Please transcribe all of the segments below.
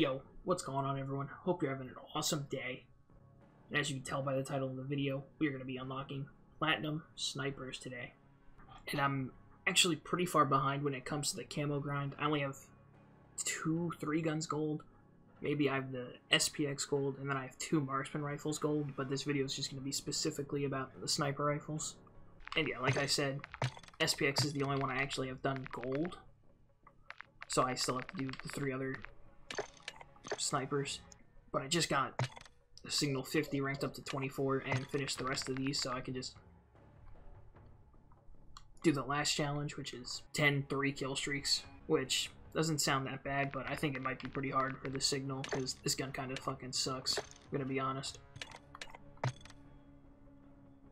Yo, what's going on everyone? Hope you're having an awesome day. And as you can tell by the title of the video, we're going to be unlocking Platinum Snipers today. And I'm actually pretty far behind when it comes to the camo grind. I only have two, three guns gold. Maybe I have the SPX gold, and then I have two marksman rifles gold, but this video is just going to be specifically about the sniper rifles. And yeah, like I said, SPX is the only one I actually have done gold. So I still have to do the three other snipers. But I just got Signal 50 ranked up to 24 and finished the rest of these, so I can just do the last challenge, which is 10 3 kill streaks, which doesn't sound that bad, but I think it might be pretty hard for the Signal, because this gun kind of fucking sucks, I'm gonna be honest.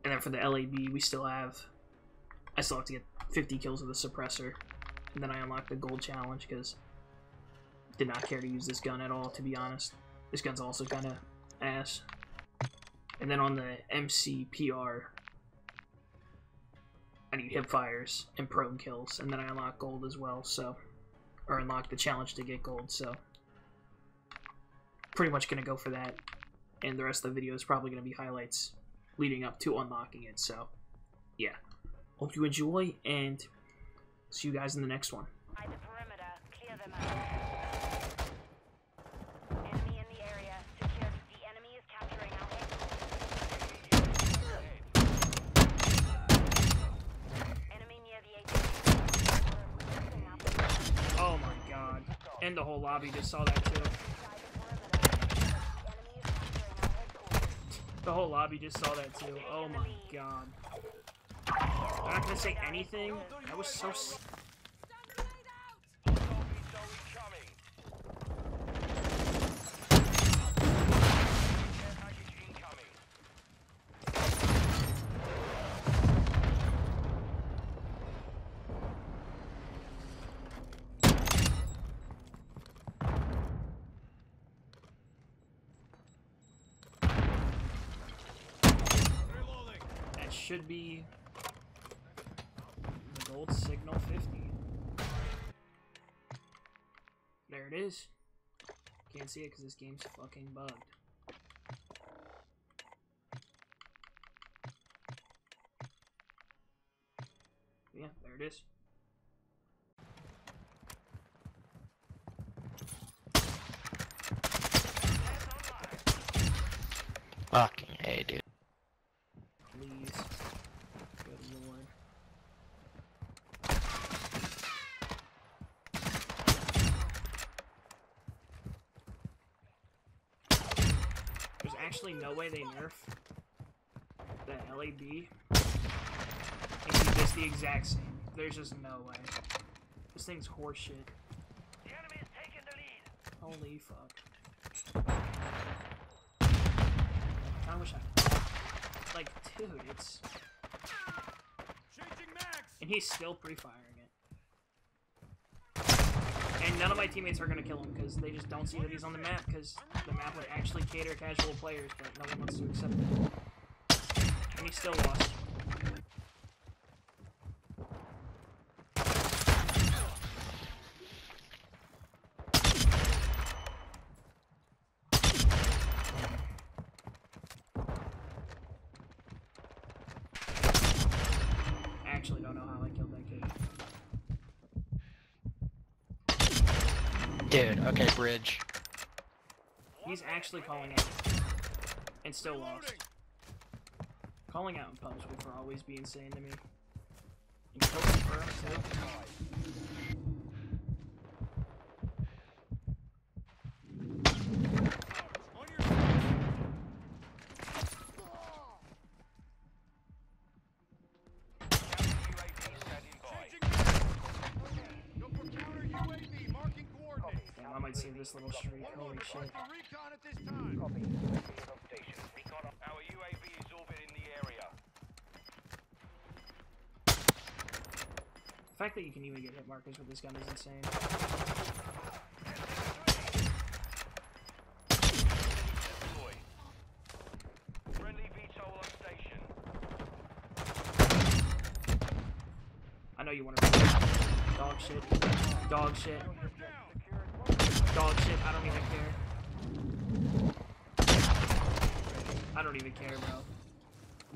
And then for the LAB, we still have... I still have to get 50 kills with the suppressor, and then I unlock the gold challenge, because did not care to use this gun at all, to be honest. This gun's also kind of ass. And then on the MCPR, I need hip fires and prone kills, and then I unlock gold as well, so... Or unlock the challenge to get gold, so... Pretty much gonna go for that. And the rest of the video is probably gonna be highlights leading up to unlocking it, so... Yeah. Hope you enjoy, and see you guys in the next one. And the whole lobby just saw that too. The whole lobby just saw that too. Oh my god. I'm not gonna say anything. That was so... should be the gold signal 50. There it is. Can't see it because this game's fucking bugged. Yeah, there it is. Fucking hey, dude. actually no way they nerf the LAB and keep this the exact same. There's just no way. This thing's horseshit. The enemy is taking the lead. Holy fuck. I wish I like dude, it's And he's still pre-firing and none of my teammates are going to kill him because they just don't see that he's on the map because the map would actually cater casual players, but no one wants to accept it. And he still lost. Actually don't know how I killed that kid. Dude, okay, bridge. He's actually calling out. And still lost. Calling out in pubs will always be insane to me. And kill confirmed too. might save this little streak. Holy shit. Copy. Our UAV is orbiting the area. The fact that you can even get hit markers with this gun is insane. I know you want to dog shit. Dog shit dog shit. I don't even care. I don't even care, bro.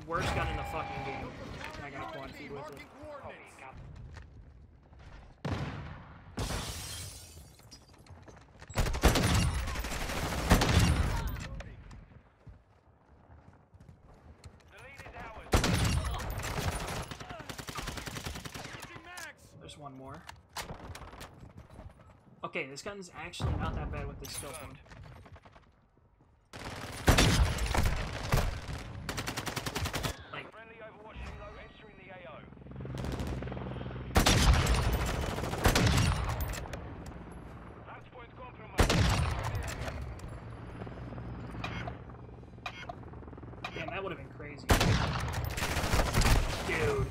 Worst gun in the fucking game. I got quad feed with it. Oh, one more. Okay, this gun's actually not that bad with this scope one. Like, Friendly Overwatch Helo entering the AO. Last point's compromised. damn, that would have been crazy. Dude.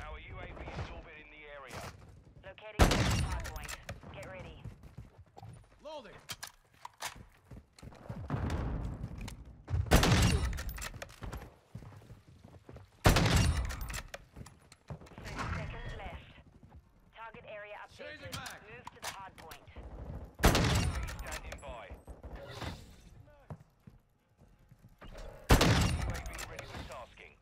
Our UAV is orbiting the area. Locating the hard point. Get ready. Loading. Thirty seconds left. Target area updated. Changing back. Move to the hard point. UAV standing by. UAV ready for tasking.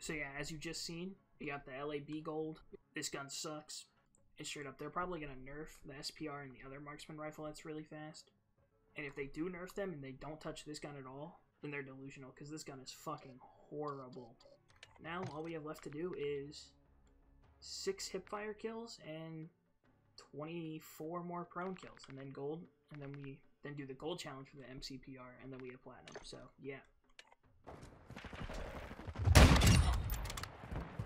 So yeah, as you just seen, you got the LAB gold. This gun sucks. It's straight up. They're probably gonna nerf the SPR and the other marksman rifle that's really fast. And if they do nerf them and they don't touch this gun at all, then they're delusional because this gun is fucking horrible. Now all we have left to do is six hipfire kills and 24 more prone kills, and then gold, and then we then do the gold challenge for the MCPR, and then we have platinum. So yeah. Ghost activated. Hostile UAV overhead.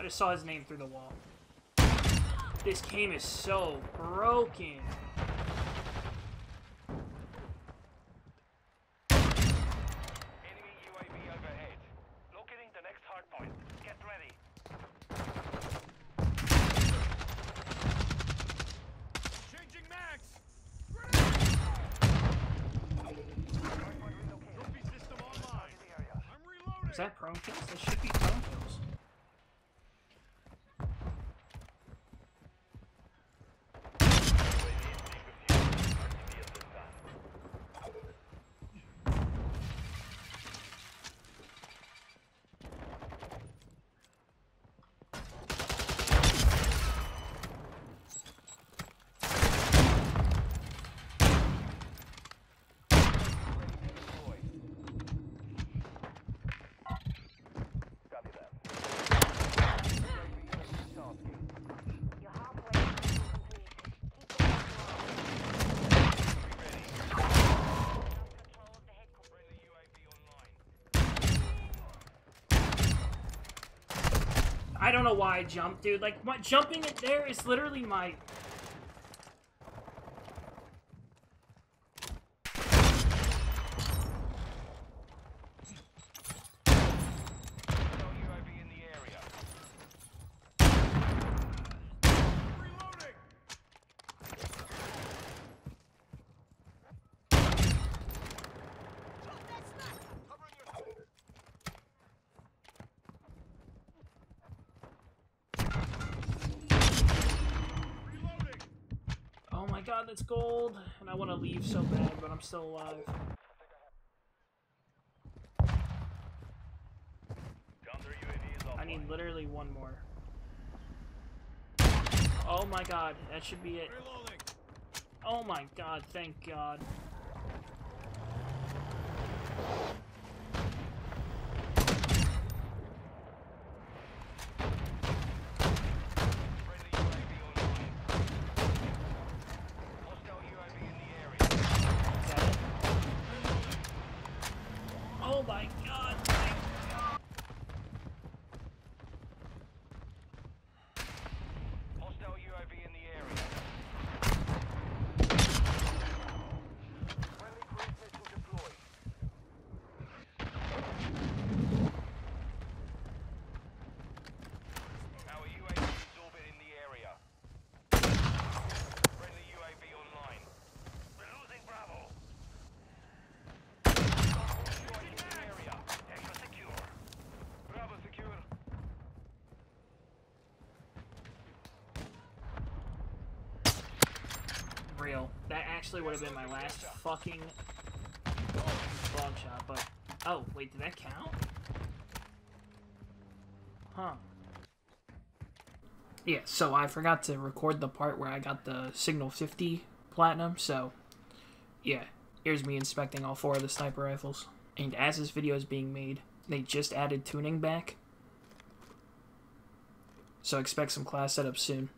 I just saw his name through the wall. This game is so broken. Enemy UAV overhead. Locating the next hard point. Get ready. Is that prone kills? That should be prone kills. Your halfway point is complete. Keep the Control of the headquarters. Friendly UAV online. I don't know why I jumped, dude. Like, my, jumping it there is literally my... Hostile UAV in the area. Reloading. Reloading. Oh my god, that's gold. And I want to leave so bad, but I'm still alive. I need literally one more. Oh my god, that should be it. Oh my god, thank god. Friendly UAV online. Hostile UAV in the area. Is that it? Oh my god, thank god. Hostile UAV in the area. Friendly cruise missile deployed. Real. That actually would have been my last fucking long shot, but... Oh, wait, did that count? Huh. Yeah, so I forgot to record the part where I got the Signal 50 Platinum, so... Yeah, here's me inspecting all four of the sniper rifles. And as this video is being made, they just added tuning back. So expect some class setups soon.